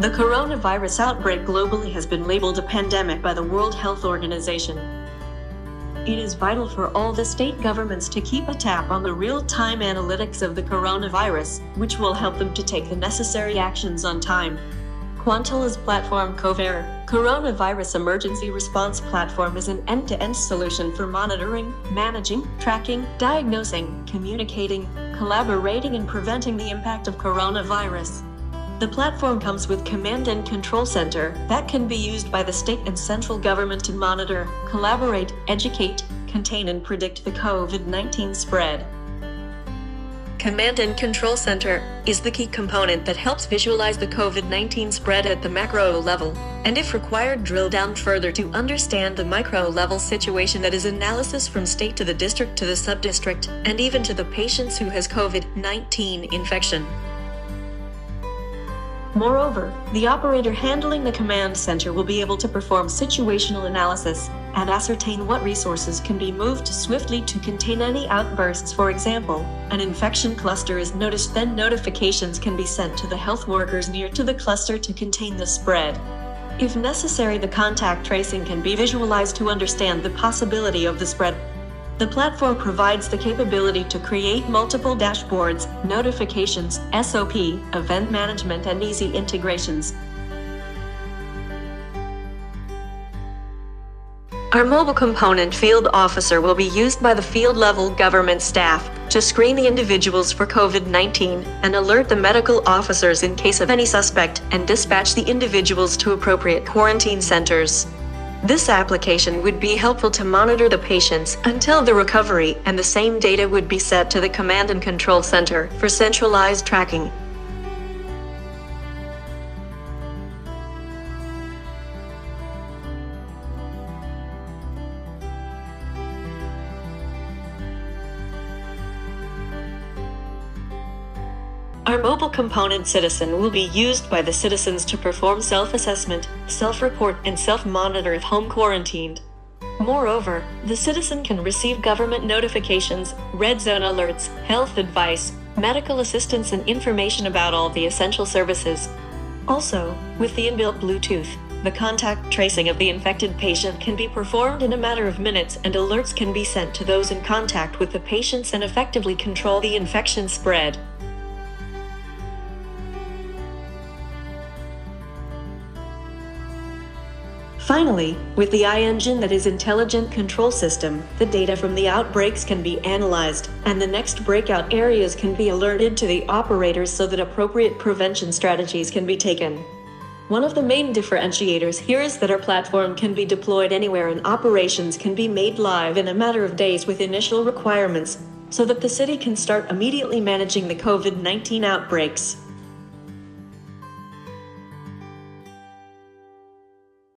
The coronavirus outbreak globally has been labeled a pandemic by the World Health Organization. It is vital for all the state governments to keep a tap on the real-time analytics of the coronavirus, which will help them to take the necessary actions on time. Quantela's platform CoVER, Coronavirus Emergency Response Platform is an end-to-end solution for monitoring, managing, tracking, diagnosing, communicating, collaborating and preventing the impact of coronavirus. The platform comes with Command and Control Center that can be used by the state and central government to monitor, collaborate, educate, contain and predict the COVID-19 spread. Command and Control Center is the key component that helps visualize the COVID 19 spread at the macro level, and if required, drill down further to understand the micro level situation that is analysis from state to the district to the subdistrict, and even to the patients who has COVID 19 infection. Moreover, the operator handling the command center will be able to perform situational analysis and ascertain what resources can be moved swiftly to contain any outbursts. For example, an infection cluster is noticed, then notifications can be sent to the health workers near to the cluster to contain the spread. If necessary, the contact tracing can be visualized to understand the possibility of the spread. The platform provides the capability to create multiple dashboards, notifications, SOP, event management, and easy integrations. Our mobile component field officer will be used by the field level government staff to screen the individuals for COVID 19 and alert the medical officers in case of any suspect and dispatch the individuals to appropriate quarantine centers. This application would be helpful to monitor the patients until the recovery, and the same data would be set to the Command and Control Center for centralized tracking. Our mobile component citizen will be used by the citizens to perform self-assessment, self-report and self-monitor if home quarantined. Moreover, the citizen can receive government notifications, red zone alerts, health advice, medical assistance and information about all the essential services. Also, with the inbuilt Bluetooth, the contact tracing of the infected patient can be performed in a matter of minutes and alerts can be sent to those in contact with the patients and effectively control the infection spread. Finally, with the iEngine that is intelligent control system, the data from the outbreaks can be analyzed, and the next breakout areas can be alerted to the operators so that appropriate prevention strategies can be taken. One of the main differentiators here is that our platform can be deployed anywhere and operations can be made live in a matter of days with initial requirements, so that the city can start immediately managing the COVID-19 outbreaks.